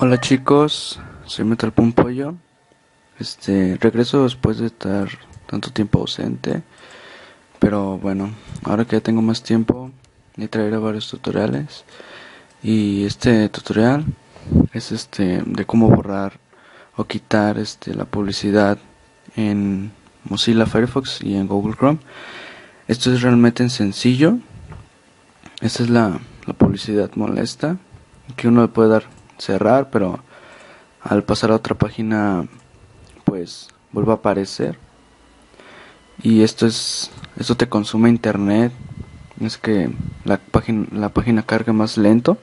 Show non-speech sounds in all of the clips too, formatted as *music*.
Hola chicos, soy Metal Pollo. Este, regreso después de estar tanto tiempo ausente. Pero bueno, ahora que ya tengo más tiempo, le traeré varios tutoriales. Y este tutorial es este de cómo borrar o quitar este la publicidad en Mozilla Firefox y en Google Chrome. Esto es realmente sencillo. Esta es la, la publicidad molesta que uno le puede dar cerrar, pero al pasar a otra página pues vuelve a aparecer. Y esto es esto te consume internet, es que la página la página carga más lento.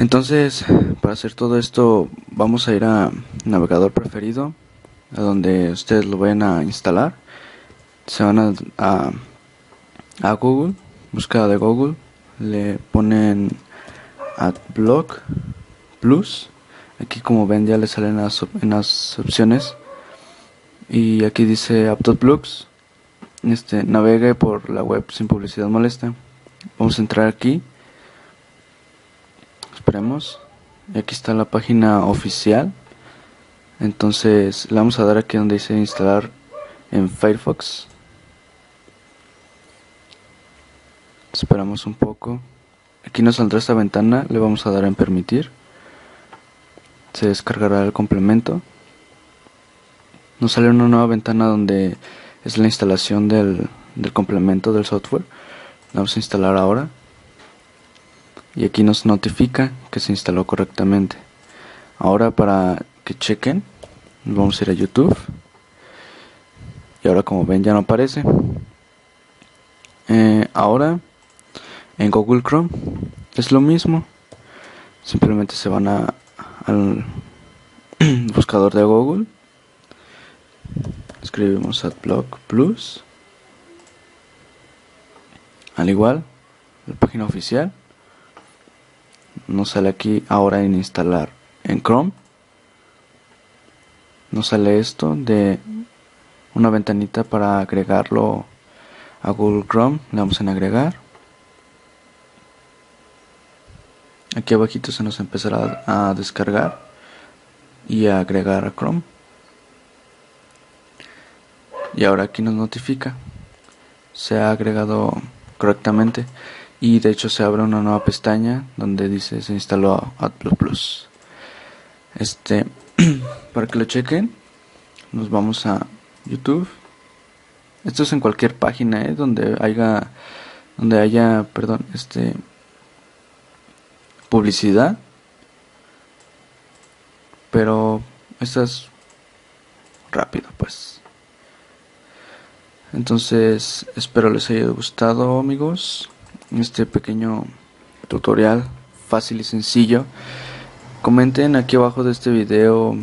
Entonces, para hacer todo esto vamos a ir a navegador preferido, a donde ustedes lo vayan a instalar. Se van a, a, Google, búsqueda de Google, le ponen AdBlock Plus. Aquí como ven ya le salen las, en las opciones. Y aquí dice Blocks. Este, navegue por la web sin publicidad molesta. Vamos a entrar aquí. Esperemos. Y aquí está la página oficial. Entonces le vamos a dar aquí donde dice instalar en Firefox. Esperamos un poco. Aquí nos saldrá esta ventana, le vamos a dar en permitir. Se descargará el complemento. Nos sale una nueva ventana donde es la instalación del, del complemento del software. Vamos a instalar ahora. Y aquí nos notifica que se instaló correctamente. Ahora para que chequen, vamos a ir a YouTube. Y ahora como ven ya no aparece. Eh, ahora en Google Chrome es lo mismo. Simplemente se van a, *clears throat* buscador de Google. Escribimos AdBlock Plus. Al igual, la página oficial. Nos sale aquí ahora en instalar en Chrome. Nos sale esto de una ventanita para agregarlo a Google Chrome. Le damos en agregar. Aquí abajito se nos empezará a descargar y a agregar a Chrome. Y ahora aquí nos notifica. Se ha agregado correctamente y de hecho se abre una nueva pestaña donde dice se instaló AdBlock Plus. Este, *clears throat* para que lo chequen, nos vamos a YouTube. Esto es en cualquier página, ¿eh? donde haya, donde haya, perdón, este, publicidad. Pero esto es rápido, pues. Entonces, espero les haya gustado, amigos, este pequeño tutorial fácil y sencillo. Comenten aquí abajo de este video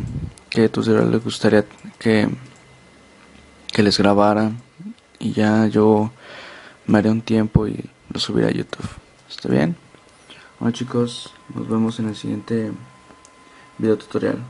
que tutorial les gustaría que, que les grabara y ya yo me haré un tiempo y lo subiré a YouTube. ¿Está bien? Hola chicos, nos vemos en el siguiente video tutorial.